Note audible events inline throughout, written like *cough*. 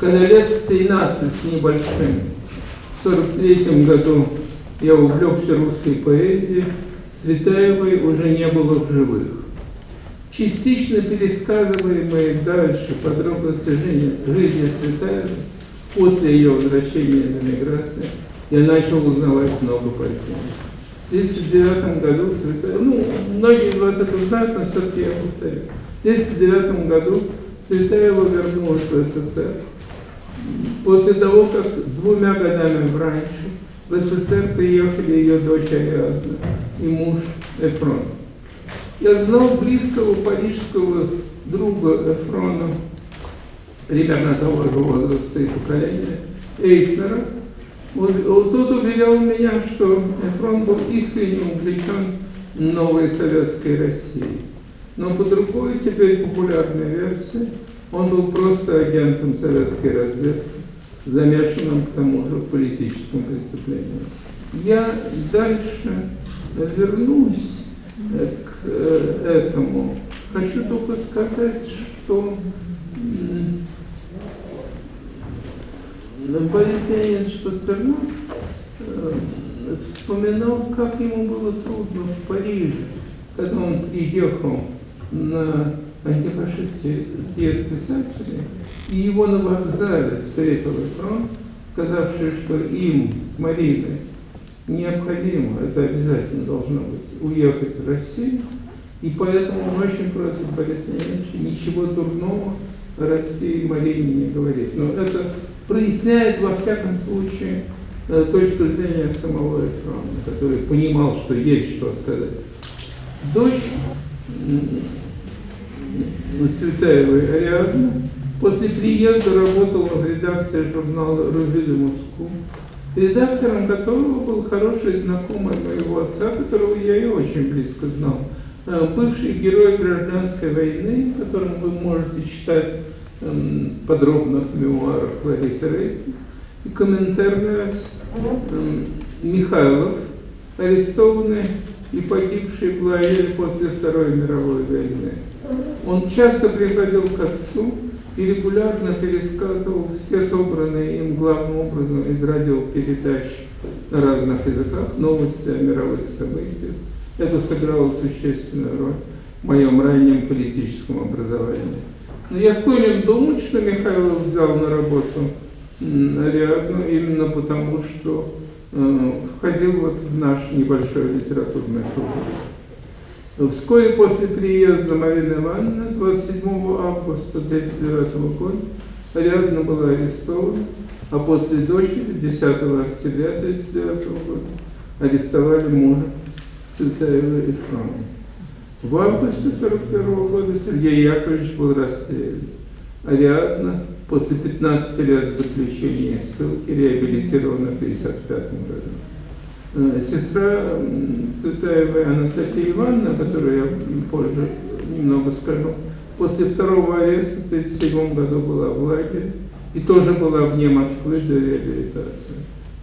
когда лет в 13 с небольшим, в 43 году я увлекся русской поэзией, Цветаевой уже не было в живых. Частично пересказываемые дальше подробности жизни, жизни Цветаевой после ее возвращения из эмиграции я начал узнавать много поэтов. В 1939 году Цветаева, ну, многие из вас это знают, но все-таки я повторю. В 1939 году Цветаева вернулась в СССР после того, как двумя годами раньше в СССР приехали ее дочь и муж Эфрон. Я знал близкого парижского друга Эфрона, примерно того же возраста и поколения, Эйснера. Вот, вот тот уверял меня, что Эфрон был искренне увлечен новой советской Россией. Но по другой, теперь популярной версии, он был просто агентом советской разведки, замешанным к тому же в политическом преступлении. Я дальше вернусь к э, этому. Хочу только сказать, что Борис Леонидович Пастернак э, вспоминал, как ему было трудно в Париже, когда он приехал на антифашистский съезд писателей, и его на вокзале встретил фронт, сказавший, что им, Мариной, необходимо, это обязательно должно быть, уехать в Россию, и поэтому он очень просит Бориса Леонидовича ничего дурного России Марине не говорить. Но это проясняет во всяком случае э, точку зрения самого Эфрона, который понимал, что есть что сказать. Дочь Цветаевой Ариадны после приезда работала в редакции журнала «Рубли де Москву», редактором которого был хороший знакомый моего отца, которого я и очень близко знал, э, бывший герой гражданской войны, которым вы можете читать эм, подробно в мемуарах Ларисы Рейси, и комментарность эм, Михайлов, арестованный и погибший в лагере после Второй мировой войны. Он часто приходил к отцу и регулярно пересказывал все собранные им главным образом из радиопередач на разных языках новости о мировых событиях. Это сыграло существенную роль в моем раннем политическом образовании. Но я склонен думать, что Михайлов взял на работу Ариадну именно потому, что э, входил вот в наш небольшой литературный кружок. Вскоре после приезда Марины Ивановны 27 августа 1939 года Ариадна была арестована, а после дочери 10 октября 1939 года арестовали мужа Цветаева и Фрона. В августе 1941 года Сергей Яковлевич был расстрелян. Ариадна после 15 лет заключения ссылки реабилитирована в 1955 году. Э, сестра Цветаевой Анастасия Ивановна, которую я позже немного скажу, после второго ареста в 1937 году была в лагере и тоже была вне Москвы до реабилитации.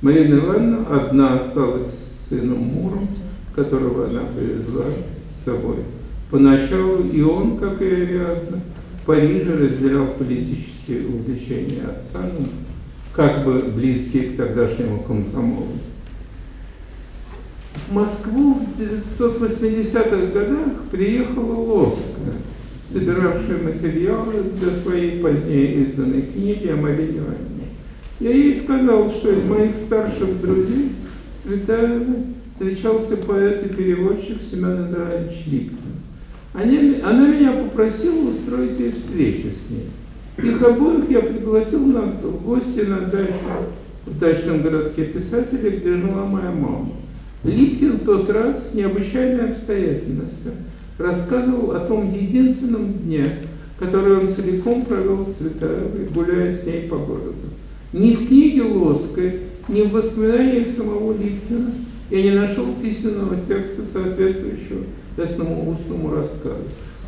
Марина Ивановна одна осталась с сыном Муром, которого она привезла с собой. Поначалу и он, как и Ариадна, в Париже разделял политические увлечения отца, ну, как бы близкие к тогдашнему комсомолу. Москву в 1980-х годах приехала Лоска, собиравшая материалы для своей позднее изданной книги о Марине Ивановне. Я ей сказал, что из моих старших друзей Цветаева встречался поэт и переводчик Семен Израилевич Липкин. Они, она меня попросила устроить ей встречу с ней. Их обоих я пригласил на, в гости на дачу в дачном городке писателей, где жила моя мама. Липкин в тот раз с необычайной обстоятельностью рассказывал о том единственном дне, который он целиком провел с Цветаевой, гуляя с ней по городу. Ни в книге Лоской, ни в воспоминаниях самого Липкина я не нашел письменного текста, соответствующего этому устному рассказу.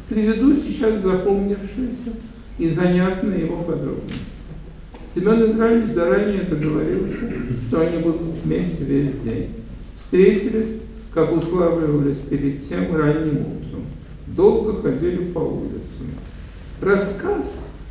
Приведу сейчас запомнившиеся и занятные его подробности. Семен Израилевич заранее договорился, что они будут вместе весь день встретились, как уславливались перед тем ранним утром. Долго ходили по улицам. Рассказ,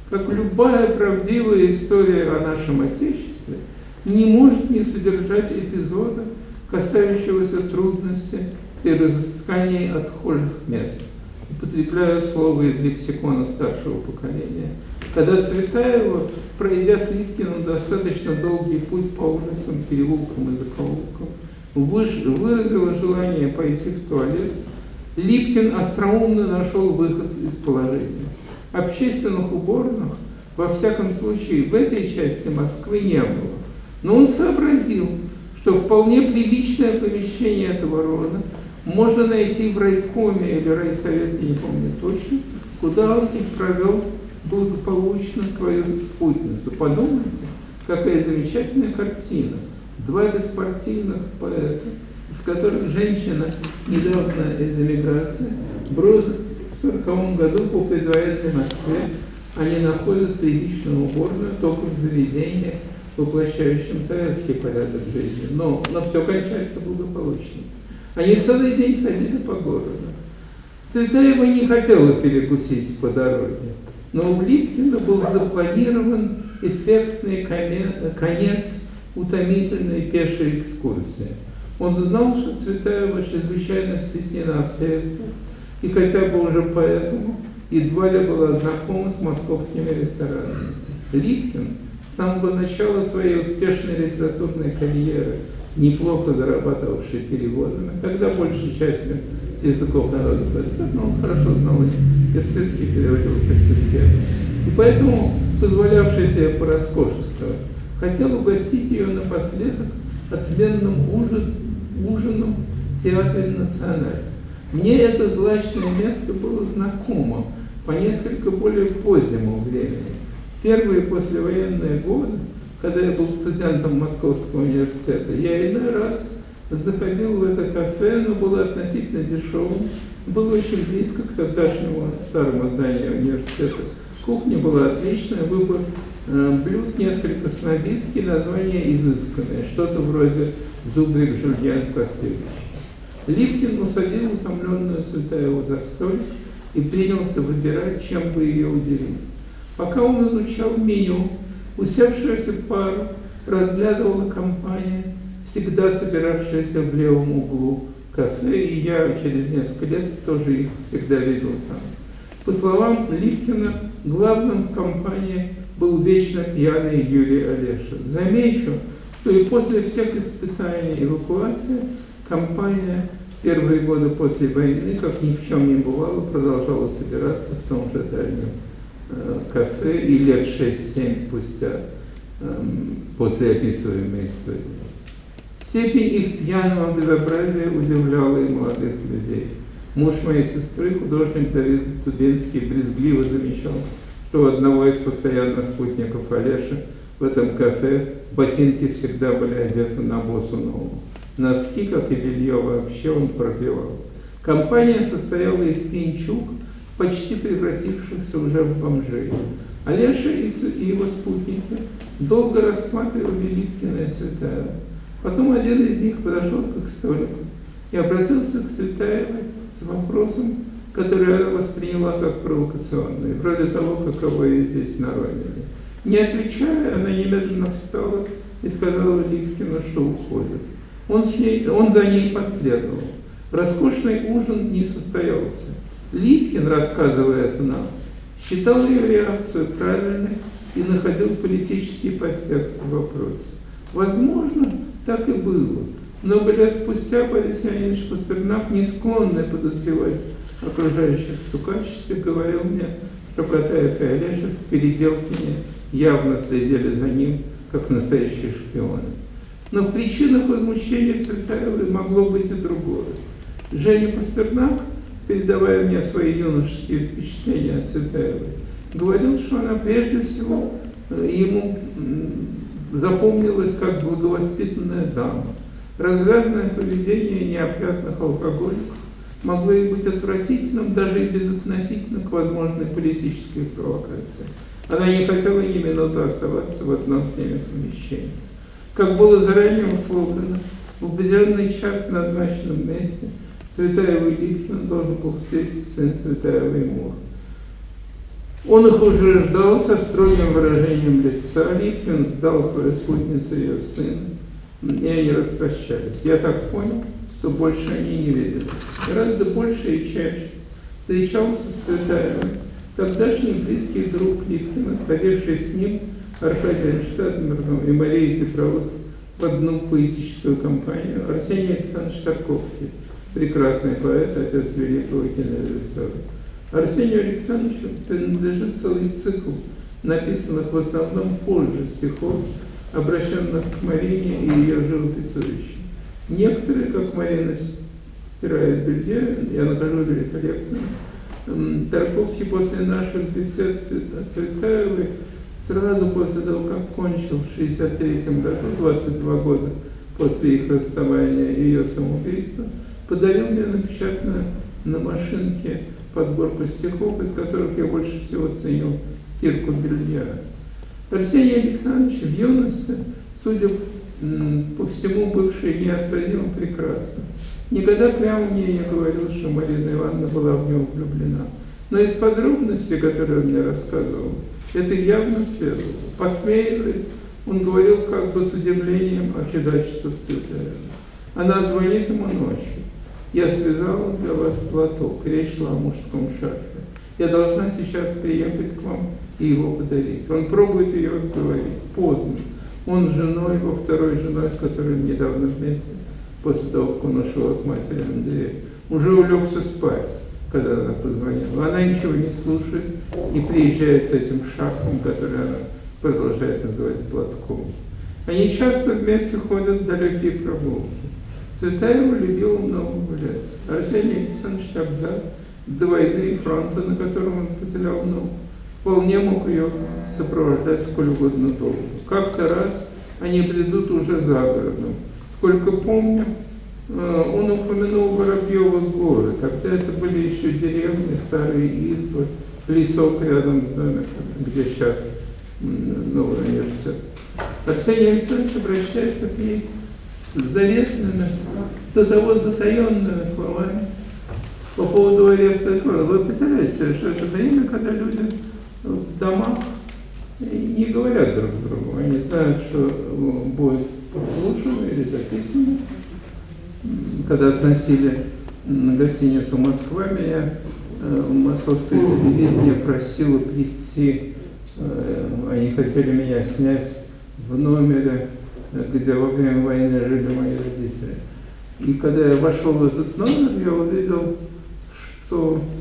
как любая правдивая история о нашем Отечестве, не может не содержать эпизода, касающегося трудности и разыскания отхожих мест. Употребляю слово из лексикона старшего поколения. Когда Цветаева, пройдя с Литкиным достаточно долгий путь по улицам, переулкам и закоулкам, выразила желание пойти в туалет, Липкин остроумно нашел выход из положения. Общественных уборных, во всяком случае, в этой части Москвы не было. Но он сообразил, что вполне приличное помещение этого рода можно найти в райкоме или райсовете, не помню точно, куда он и провел благополучно свою спутницу. Подумайте, какая замечательная картина. Два беспартийных поэта, из которых женщина недавно из эмиграции, бросит в 1940 году по предвоенной Москве, они находят приличную уборную только в заведениях, воплощающем советский порядок жизни. Но, но все кончается благополучно. Они целый день ходили по городу. Цветаева не хотела перекусить по дороге, но у Липкина был запланирован эффектный конец утомительной пешей экскурсии. Он знал, что Цветаева чрезвычайно стеснена в средствах, и хотя бы уже поэтому едва ли была знакома с московскими ресторанами. Липкин с самого начала своей успешной литературной карьеры, неплохо зарабатывавший переводами, тогда большей частью языков народов СССР, но он хорошо знал и персидский, переводил персидский. И поэтому позволявший себе пороскошествовать, хотел угостить ее напоследок отменным ужин, ужином в Театре Националь. Мне это злачное место было знакомо по несколько более позднему времени первые послевоенные годы, когда я был студентом Московского университета, я иной раз заходил в это кафе, но было относительно дешевым, было очень близко к тогдашнему старому зданию университета. Кухня была отличная, выбор э, блюд несколько снобистский, название изысканное, что-то вроде зубрик Жульен Костевич. Липкин усадил утомленную Цветаеву за столик и принялся выбирать, чем бы ее уделить. Пока он изучал меню, усевшуюся пару разглядывала компания, всегда собиравшаяся в левом углу кафе, и я через несколько лет тоже их всегда видел там. По словам Липкина, главным в компании был вечно пьяный Юрий Олеша. Замечу, что и после всех испытаний эвакуации компания первые годы после войны, как ни в чем не бывало, продолжала собираться в том же дальнем Э, кафе и лет 6-7 спустя эм, после описываемой истории. Степень их пьяного безобразия удивляла и молодых людей. Муж моей сестры, художник Давид Тубинский, брезгливо замечал, что у одного из постоянных спутников Олеши в этом кафе ботинки всегда были одеты на босу ногу. Носки, как и белье вообще, он пропивал. Компания состояла из пинчук, почти превратившихся уже в бомжей. Олеша и его спутники долго рассматривали Липкина и Цветаева. Потом один из них подошел к столику и обратился к Цветаевой с вопросом, который она восприняла как провокационный, вроде того, каково ее здесь наронили. Не отвечая, она немедленно встала и сказала Липкину, что уходит. Он, с ней, он за ней последовал. Роскошный ужин не состоялся. Липкин, рассказывая это нам, считал ее реакцию правильной и находил политический подтекст в вопросе. Возможно, так и было. Много лет спустя Борис Леонидович Пастернак, не склонный подозревать окружающих в качестве, говорил мне, что Катаев и Олешев в переделкине явно следили за ним, как настоящие шпионы. Но в причинах возмущения Цветаевой могло быть и другое. Женя Пастернак – передавая мне свои юношеские впечатления от Цветаевой, говорил, что она прежде всего э, ему запомнилась как благовоспитанная дама. Развязное поведение неопрятных алкоголиков могло и быть отвратительным, даже и безотносительно к возможной политической провокации. Она не хотела ни минуты оставаться в одном с ними помещении. Как было заранее условлено, в определенный час в назначенном месте – Цветаева Липкина должен был встретить сын Цветаева и Мур. Он их уже ждал со строгим выражением лица. Липкин сдал свою спутницу ее сына, и они распрощались. Я так понял, что больше они не видели. Гораздо больше и чаще встречался с Цветаевым, тогдашний близкий друг Липкина, ходивший с ним Аркадием Штадмером и Марией Петровой в одну поэтическую компанию, Арсений Александрович Тарковский, прекрасный поэт, отец великого кинорежиссера. Арсению Александровичу принадлежит целый цикл написанных в основном позже стихов, обращенных к Марине и ее живописующим. Некоторые, как Марина стирает белье, я нахожу великолепно. Тарковский после наших бесед Цветаевой сразу после того, как кончил в 63 году, 22 года после их расставания и ее самоубийства, подарил мне напечатанную на машинке подборку стихов, из которых я больше всего ценил стирку белья. Арсений Александрович в юности, судя по всему, бывший неотразимо прекрасно. Никогда прямо мне не говорил, что Марина Ивановна была в него влюблена. Но из подробностей, которые он мне рассказывал, это явно следовало. Посмеиваясь, он говорил как бы с удивлением о чудачествах Цветаева. Она звонит ему ночью. Я связала для вас платок, речь шла о мужском шарфе. Я должна сейчас приехать к вам и его подарить. Он пробует ее разговорить. Поздно. Он с женой, во второй женой, с которой недавно вместе, после того, как он ушел от матери Андрея, уже улегся спать, когда она позвонила. Она ничего не слушает и приезжает с этим шарфом, который она продолжает называть платком. Они часто вместе ходят в далекие прогулки. Цветаева любила много гулять. Арсений Александрович тогда, до войны фронта, на котором он потерял ногу, вполне мог ее сопровождать сколь угодно долго. Как-то раз они придут уже за городом. Сколько помню, э, он упомянул Воробьева горы. Тогда это были еще деревни, старые избы, лесок рядом с домиком, где сейчас новый университет. Арсений Александрович обращается к ней заветными, до того затаенными словами по поводу ареста Вы представляете, что это время, когда люди в домах не говорят друг другу. Они знают, что будет прослушано или записано. Когда сносили на гостиницу Москва, меня э, московское телевидение просило прийти, э, они хотели меня снять в номере где во время войны жили мои родители. И когда я вошел в этот номер, я увидел, что э,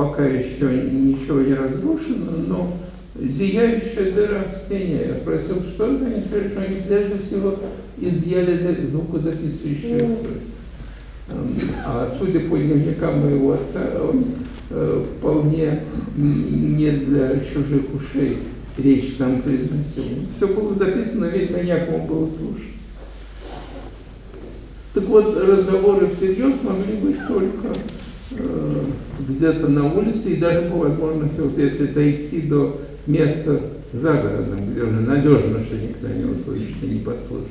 пока еще ничего не разрушено, но зияющая дыра в стене. Я спросил, что это? Они сказали, что они прежде всего изъяли звукозаписывающую устройство. Эм, а судя по дневникам моего отца, он э, вполне не для чужих ушей речь там произносил. Все было записано, видно, некому было слушать. Так вот, разговоры всерьез могли быть только где-то на улице, и даже по возможности, вот если дойти до места за городом, где уже надежно, что никто не услышит и не подслушает.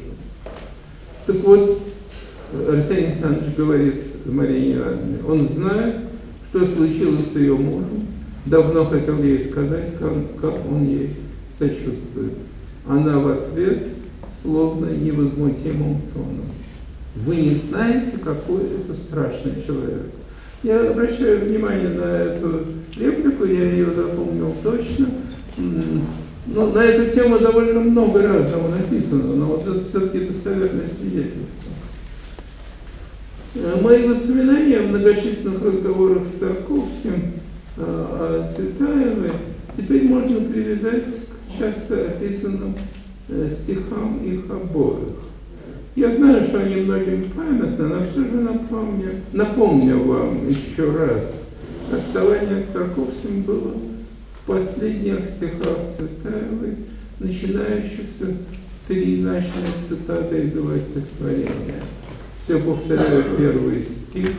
Так вот, Арсений Александрович говорит Марине Ивановне, он знает, что случилось с ее мужем, давно хотел ей сказать, как, как он ей сочувствует. Она в ответ словно невозмутимым тоном. Вы не знаете, какой это страшный человек. Я обращаю внимание на эту реплику, я ее запомнил точно. Ну, на эту тему довольно много раз там написано, но вот это все-таки достоверное свидетельство. Э, мои воспоминания о многочисленных разговорах с Тарковским о Цветаевой теперь можно привязать к часто описанным э, стихам их обоих. Я знаю, что они многим памятны, но все же напомню, напомню вам еще раз. Расставание с Тарковским было в последних стихах Цветаевой, начинающихся переиначенной цитатой из его стихотворения. Все повторяю первый стих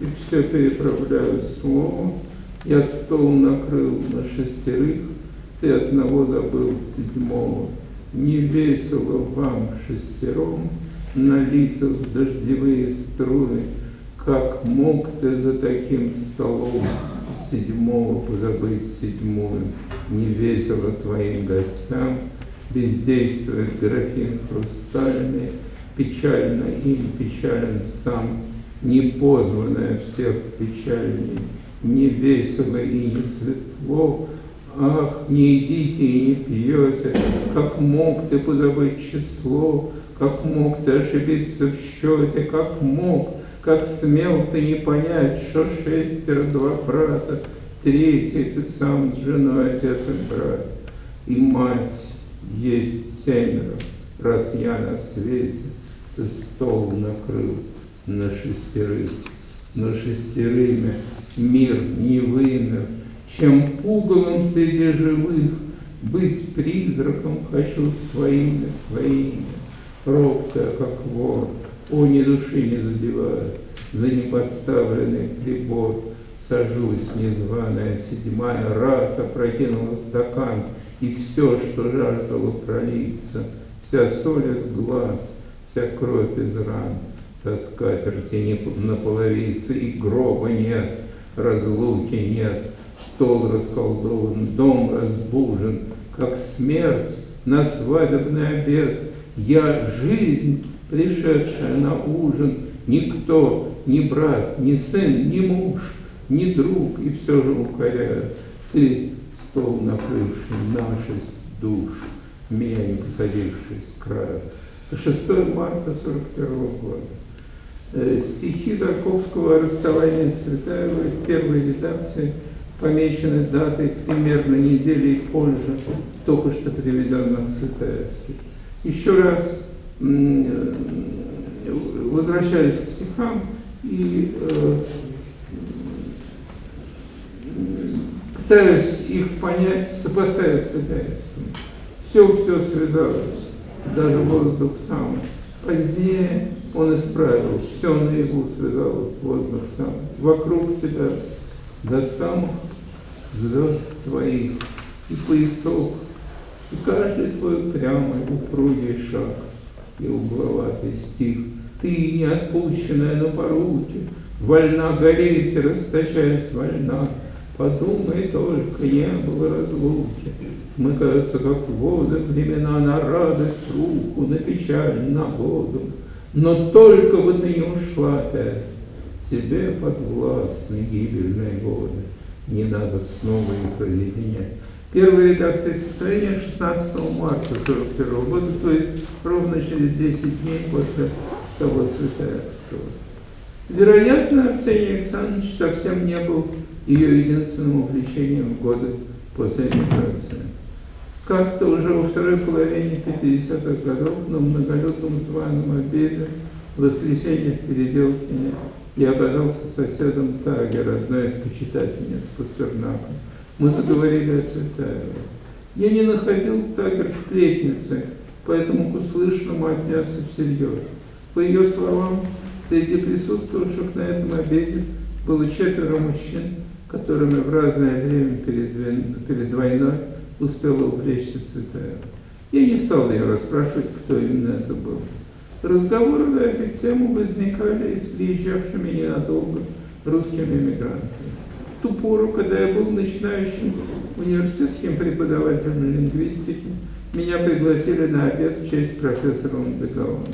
и все переправляю слово. Я стол накрыл на шестерых, ты одного забыл седьмого. Не весело вам шестером, на лицах дождевые струи, как мог ты за таким столом седьмого позабыть седьмую, не весело твоим гостям, бездействует графин хрустальный, печально им печален сам, непозванное всех печальней, не весело и не светло, Ах, не идите и не пьете, как мог ты позабыть число, как мог ты ошибиться в счете, как мог, как смел ты не понять, что шестеро два брата, третий ты сам с женой, отец и брат, и мать есть семеро, раз я на свете, стол накрыл на шестерых, но шестерыми мир не вымер, чем пугалом среди живых быть призраком хочу с твоими своими, робкая, как вор, о, ни души не задевает, за непоставленный прибор сажусь, незваная седьмая раз опрокинула стакан, и все, что жаждало пролиться, вся соль из глаз, вся кровь из ран, скатерти не на половице, и гроба нет, разлуки нет, стол расколдован, дом разбужен, как смерть на свадебный обед. Я жизнь, пришедшая на ужин, никто, ни брат, ни сын, ни муж, ни друг, и все же укоряют. Ты, стол накрывший наши душ, меня не посадивший с края. 6 марта 41 года. Э, стихи Тарковского с Цветаевой в первой редакции помечены датой примерно недели позже только что приведенных Цветаевских. Еще раз э, возвращаюсь к стихам и э, пытаюсь их понять, сопоставить с Цветаевским. Все-все связалось даже воздух сам. Позднее он исправил, все наяву связалось воздух сам. Вокруг тебя до самых звезд твоих и поясок, каждый твой прямый упругий шаг и угловатый стих. Ты, не отпущенная на поруке, вольна гореть расточать вольна, Подумай только, не было разлуки. Смыкаются, как воды, племена на радость руку, на печаль, на году. Но только бы ты не ушла опять, тебе подвластны гибельные годы. Не надо снова их разъединять. Первая редакция стихотворения 16 марта 1941 года, то есть ровно через 10 дней после того Цветаевского. Вероятно, Арсений Александрович совсем не был ее единственным увлечением в годы после эмиграции. Как-то уже во второй половине 50-х годов на многолюдном званом обеде в воскресенье в Переделкине я оказался соседом Тагера, одной из почитательниц Пастернака. Мы заговорили о Цветаевой. Я не находил Тагер сплетницей, поэтому к услышанному отнесся всерьез. По ее словам, среди присутствовавших на этом обеде было четверо мужчин, которыми в разное время перед, перед войной успела увлечься Цветаева. Я не стал ее расспрашивать, кто именно это был. Разговоры на эту тему возникали с приезжавшими ненадолго русскими эмигрантами. Ту пору, когда я был начинающим университетским преподавателем лингвистики, меня пригласили на обед в честь профессора Мандегауна.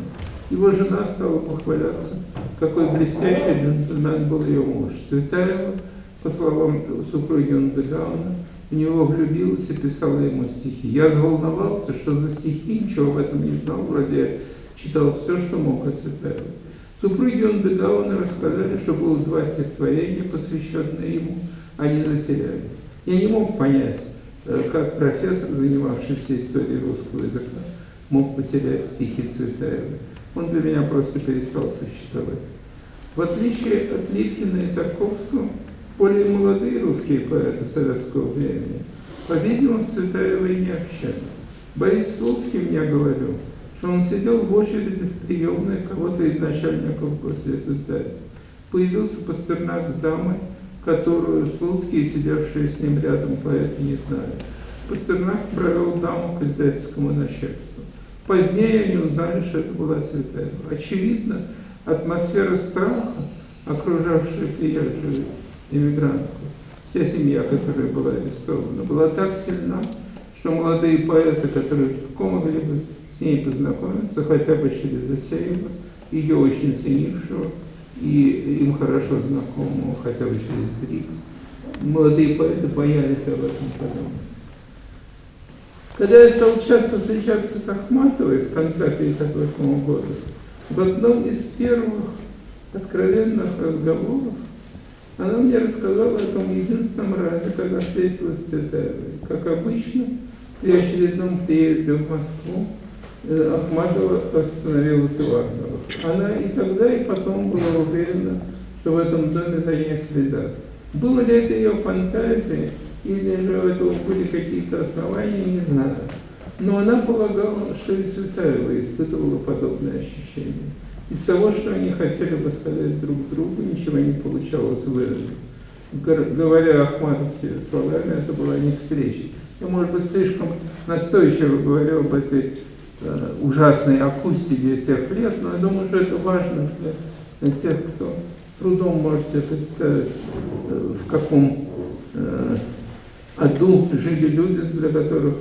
Его жена стала похваляться, какой блестящий джентльмен был ее муж. Цветаева по словам супруги Ундегауна, в него влюбилась и писала ему стихи. Я взволновался, что за стихи ничего в этом не знал, вроде читал все, что мог о Цветаевой. Супруги Ундегауна рассказали, что было два стихотворения, посвященные ему, они затерялись. Я не мог понять, э, как профессор, занимавшийся историей русского языка, мог потерять стихи Цветаевой. Он для меня просто перестал существовать. В отличие от Липкина и Тарковского, более молодые русские поэты советского времени, по-видимому, с Цветаевой не общались. Борис Слуцкий мне говорил, что он сидел в очереди в приемной кого-то из начальников госиздательства. Появился Пастернак с дамой, которую Слуцкий и сидевшие с ним рядом поэты не знали. Пастернак провел даму к издательскому начальству. Позднее они узнали, что это была Цветаева. Очевидно, атмосфера страха, окружавшая приезжую иммигрантку, вся семья, которая была арестована, была так сильна, что молодые поэты, которые легко могли бы с ней познакомиться, хотя бы через Асеева, ее очень ценившего и им хорошо знакомого, хотя бы через Грик, молодые поэты боялись об этом подумать. Когда я стал часто встречаться с Ахматовой с конца 1958 года, в одном из первых откровенных разговоров она мне рассказала о том единственном разе, когда встретилась с Цветаевой. Как обычно, при очередном приезде в Москву Ахматова остановилась в Иваново. Она и тогда, и потом была уверена, что в этом доме за ней следят. Было ли это ее фантазия, или же у этого были какие-то основания, не знаю. Но она полагала, что и Светаева испытывала подобное ощущение. Из того, что они хотели бы сказать друг другу, ничего не получалось выразить. Говоря ахматовскими словами, это была не встреча. Я, может быть, слишком настойчиво говорю об этой э, ужасной акустике тех лет, но я думаю, что это важно для, тех, кто с трудом может себе представить, э, в каком э, аду жили люди, для которых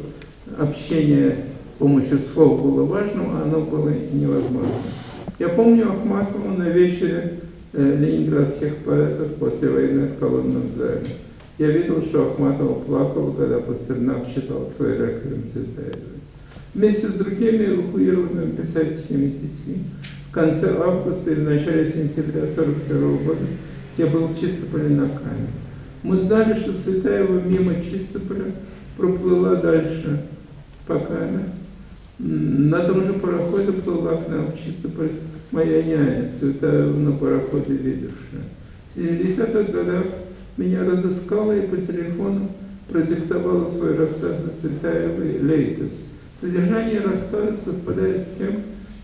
общение с помощью слов было важным, а оно было невозможно. Я помню Ахматову на вечере э, ленинградских поэтов после войны в колонном зале. Я видел, что Ахматова плакала, когда Пастернак читал свой реквием. Вместе с другими эвакуированными писательскими детьми в конце августа или начале сентября 1941 года я был в Чистополе на камере. Мы знали, что Цветаева мимо Чистополя проплыла дальше по камере. На том же пароходе плыла к нам в Чистополь моя няня, Цветаева на пароходе видевшая. В 70-х годах меня разыскала и по телефону продиктовала свой рассказ на Цветаевой «Лейтес». Содержание рассказа совпадает с тем,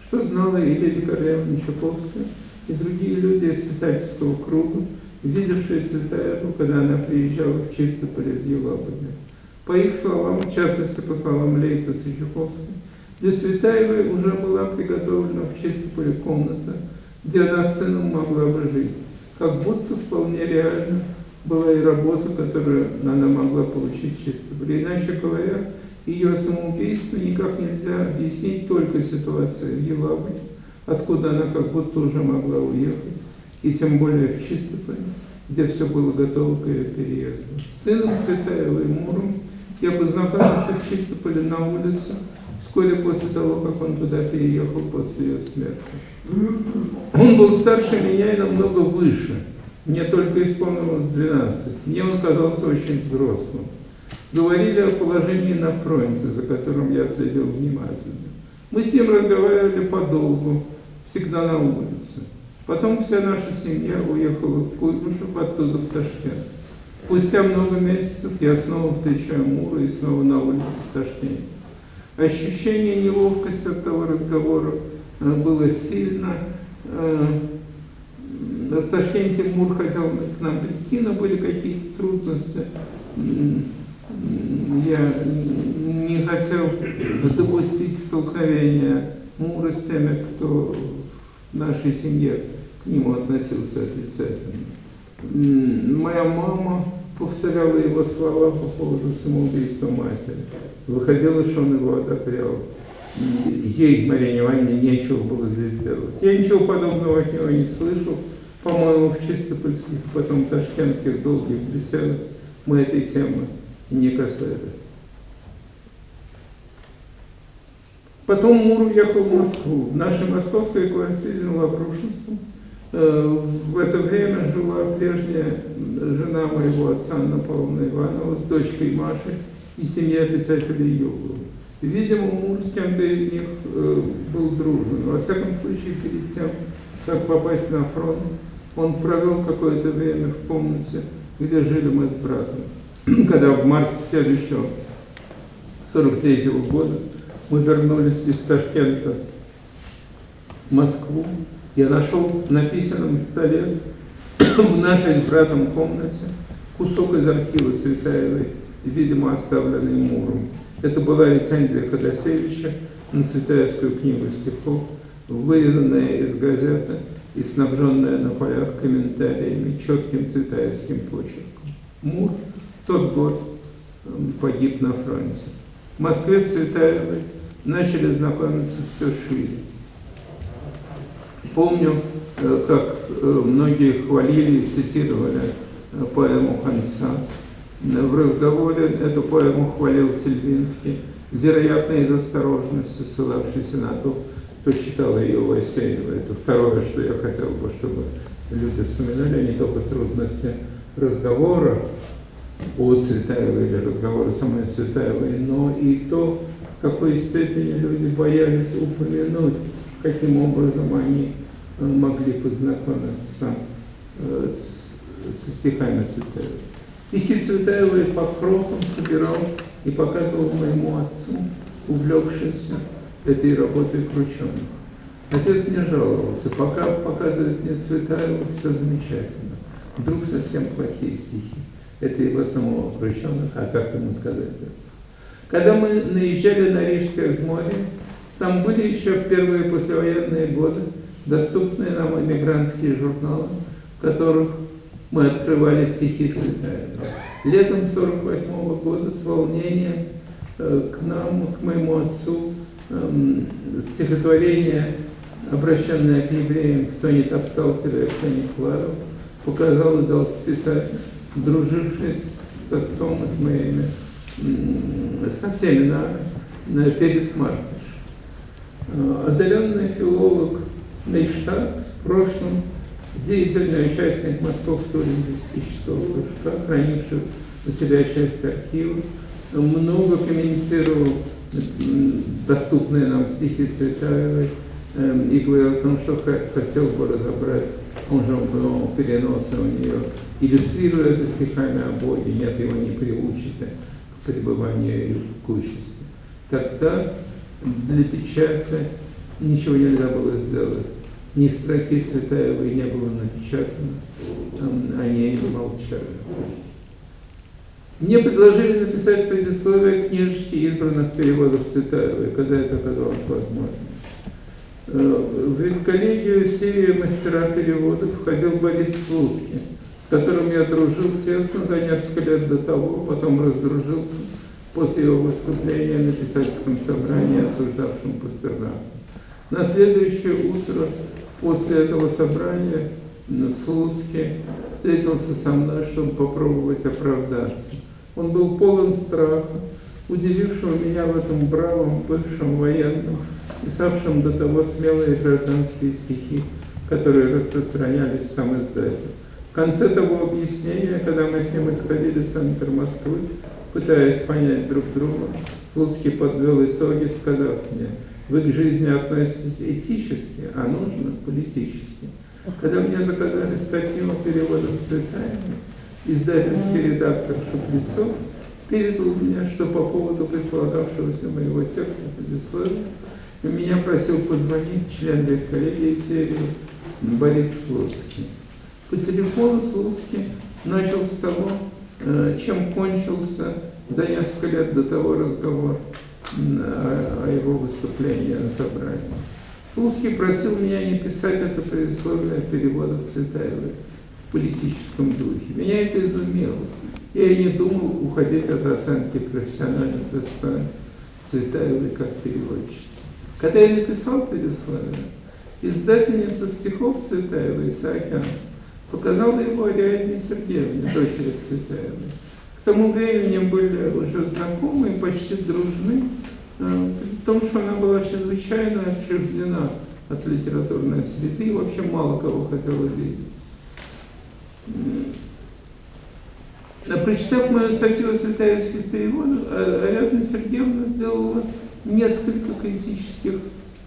что знала и Лидия Королевна Чуковская, и другие люди из писательского круга, видевшие Цветаеву, когда она приезжала в Чистополе в Елабуге. По их словам, в частности по словам Лейтес и Чуковской, для Цветаевой уже была приготовлена в Чистополе комната, где она с сыном могла бы жить. Как будто вполне реально была и работа, которую она могла получить в Чистополе. Иначе говоря, ее самоубийство никак нельзя объяснить только ситуацией в Елабуге, откуда она как будто уже могла уехать, и тем более в Чистополе, где все было готово к ее переезду. С сыном Цветаевой Муром я познакомился в Чистополе на улице, вскоре после того, как он туда переехал после ее смерти. Он был старше меня и намного выше. Мне только исполнилось 12. Мне он казался очень взрослым. Говорили о положении на фронте, за которым я следил внимательно. Мы с ним разговаривали подолгу, всегда на улице. Потом вся наша семья уехала в Куйбышев, оттуда в Ташкент. Спустя много месяцев я снова встречаю Мура и снова на улице в Ташкенте. Ощущение неловкости от того разговора э, было сильно. Э, в Ташкенте Мур хотел к нам прийти, но были какие-то трудности. Я не хотел допустить столкновения Мура с теми, кто в нашей семье к нему относился отрицательно. Моя мама повторяла его слова по поводу самоубийства матери. Выходило, что он его одобрял. Ей, Марине Ивановне, нечего было здесь делать. Я ничего подобного от него не слышал. По-моему, в Чистопольских, потом в Ташкентских долгих беседах мы этой темы не касались. Потом Мур уехал в Москву. В нашей московской квартире на Лаврушинском Э, в это время жила прежняя жена моего отца Анна Павловна Иванова с дочкой Машей и семья писателя Югова. Видимо, муж с кем-то из них э, был дружен. Во всяком случае, перед тем, как попасть на фронт, он провел какое-то время в комнате, где жили мы с братом. *clears throat* Когда в марте следующего 43 -го года мы вернулись из Ташкента в Москву, я нашел в написанном столе *clears throat* в нашей с братом комнате кусок из архива Цветаевой, видимо, оставленный Муром. Это была рецензия Ходосевича на Цветаевскую книгу стихов, вырезанная из газеты и снабженная на полях комментариями четким цветаевским почерком. Мур в тот год м, погиб на фронте. В Москве Цветаевой начали знакомиться все шире. Помню, э, как э, многие хвалили и цитировали э, поэму Ханца. В разговоре эту поэму хвалил Сильвинский, вероятно, из осторожности, ссылавшийся на то, кто читал ее у Осенева. Это второе, что я хотел бы, чтобы люди вспоминали, не только трудности разговора о Цветаевой или разговора самой Цветаевой, но и то, в какой степени люди боялись упомянуть, каким образом они э, могли познакомиться э, со стихами Цветаевой. Стихи Цветаевой по крохам собирал и показывал моему отцу, увлекшимся этой работой крученых. Отец мне жаловался, пока показывает мне Цветаеву, все замечательно. Вдруг совсем плохие стихи. Это его самого крученых, а как ему сказать это? Когда мы наезжали на Рижское взморье, там были еще первые послевоенные годы доступные нам эмигрантские журналы, в которых мы открывали стихи Цветаева. Летом 48 года с волнением э, к нам, к моему отцу, эм, стихотворение, обращенное к евреям, кто не топтал тебя, кто не кладал, показал и дал списать, друживший с отцом и с моими, со всеми на Перес Мартыш. Э, Отдаленный филолог Нейштадт в прошлом деятельный участник Московского лингвистического кружка, хранивший у себя часть архива, много комментировал доступные нам стихи Цветаевой эм, и говорил о том, что хотел бы разобрать, он же был переносы у нее, иллюстрируя это стихами о Боге, нет, его не приучите к пребыванию и к участи. Тогда для печати ничего нельзя было сделать. Ни строки Цветаевой не было напечатано, м, они молчали. Мне предложили написать предисловие книжки избранных переводов Цветаевой, когда это оказалось возможно. Э, В редколлегию серии мастера переводов входил Борис Слуцкий, с которым я дружил тесно за несколько лет до того, потом раздружился после его выступления на писательском собрании, обсуждавшем Пастернака. На следующее утро после этого собрания Слуцкий встретился со мной, чтобы попробовать оправдаться. Он был полон страха, удивившего меня в этом бравом бывшем военном, писавшем до того смелые гражданские стихи, которые распространялись в сам издатель. В конце того объяснения, когда мы с ним исходили в центр Москвы, пытаясь понять друг друга, Слуцкий подвел итоги, сказав мне, вы к жизни относитесь этически, а нужно политически. Когда мне заказали статью о переводах Цветаева, издательский редактор Шуплецов передал мне, что по поводу предполагавшегося моего текста предисловия меня просил позвонить член редколлегии серии Борис Слуцкий. По телефону Слуцкий начал с того, э, чем кончился за несколько лет до того разговор о, его выступлении на собрании. Слуцкий просил меня не писать это предисловие переводов Цветаевой в политическом духе. Меня это изумило. Я и не думал уходить от оценки профессиональных достоинств Цветаевой как переводчицы. Когда я написал предисловие, издательница стихов Цветаевой Исаакианс показала его Ариадне Сергеевне, дочери Цветаевой. К тому времени были уже знакомы и почти дружны, э, при том, что она была чрезвычайно отчуждена от литературной среды и вообще мало кого хотела видеть. А Прочитав мою статью о Цветаевских переводах, а- Ариадна Сергеевна сделала несколько критических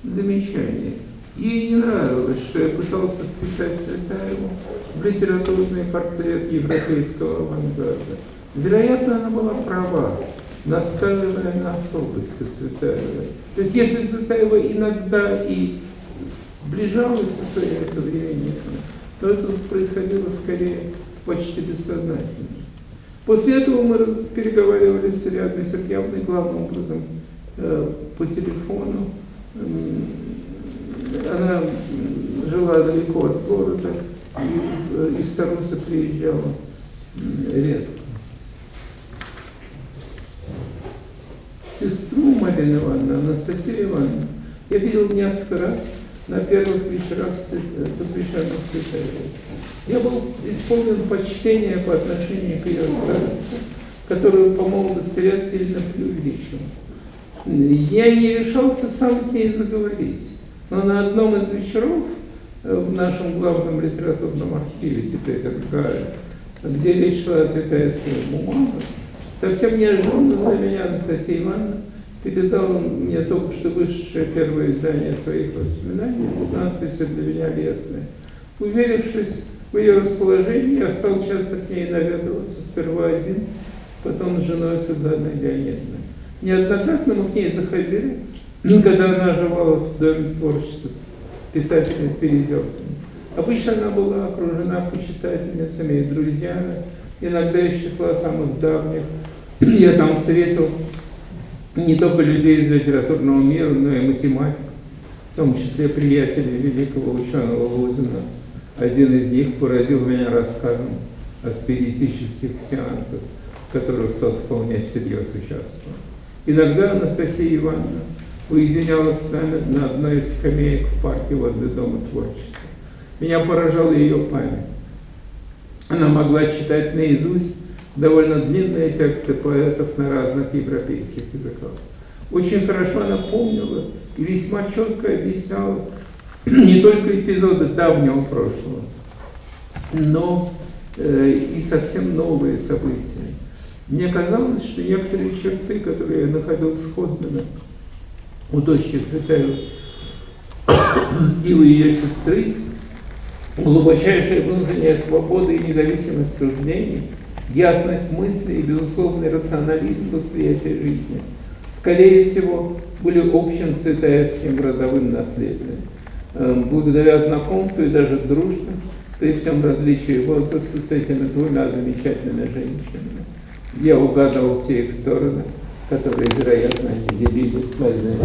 замечаний. Ей не нравилось, что я пытался вписать Цветаеву в литературный портрет европейского авангарда. Вероятно, она была права, настаивая на особости Цветаевой. То есть, если Цветаева иногда и сближалась со своими современниками, то это происходило скорее почти бессознательно. После этого мы переговаривали с Ариадной Сергеевной главным образом э, по телефону. Она жила далеко от города и э, из Таруса приезжала редко. Сестру Марина Ивановна, Анастасия Ивановна, я видел несколько раз – на первых вечерах, цвет- посвященных Цветаевой. Я был исполнен почтения по отношению к ее старости, которую по молодости лет сильно преувеличил. Я не решался сам с ней заговорить, но на одном из вечеров э, в нашем главном литературном архиве теперь РГАЭ, где речь шла о цветаевских бумагах, совсем неожиданно для меня Анастасия Ивановна передала мне только что вышедшее первое издание своих воспоминаний с надписью для меня лестной. Уверившись в ее расположении, я стал часто к ней наведываться, сперва один, потом с женой Сюзанной Леонидовной. Неоднократно мы к ней заходили, когда она жевала в Доме творчества писателя Переделкина. Обычно она была окружена почитательницами и друзьями, иногда из числа самых давних. Я там встретил не только людей из литературного мира, но и математиков, в том числе приятелей великого ученого Лузина. Один из них поразил меня рассказом о спиритических сеансах, в которых тот вполне всерьез участвовал. Иногда Анастасия Ивановна уединялась с нами на одной из скамеек в парке возле Дома творчества. Меня поражала ее память. Она могла читать наизусть довольно длинные тексты поэтов на разных европейских языках. Очень хорошо она помнила и весьма четко объясняла *clears throat* не только эпизоды давнего прошлого, но э, и совсем новые события. Мне казалось, что некоторые черты, которые я находил сходными у дочки Цветаевой *clears throat* и у ее сестры, глубочайшее внутреннее свобода и независимость суждений, ясность мысли и безусловный рационализм восприятия жизни, скорее всего, были общим цветаевским родовым наследием. Э, Благодаря знакомству и даже дружбе, при всем различии возраста с этими двумя замечательными женщинами, я угадал те их стороны, которые, вероятно, они делили с Мариной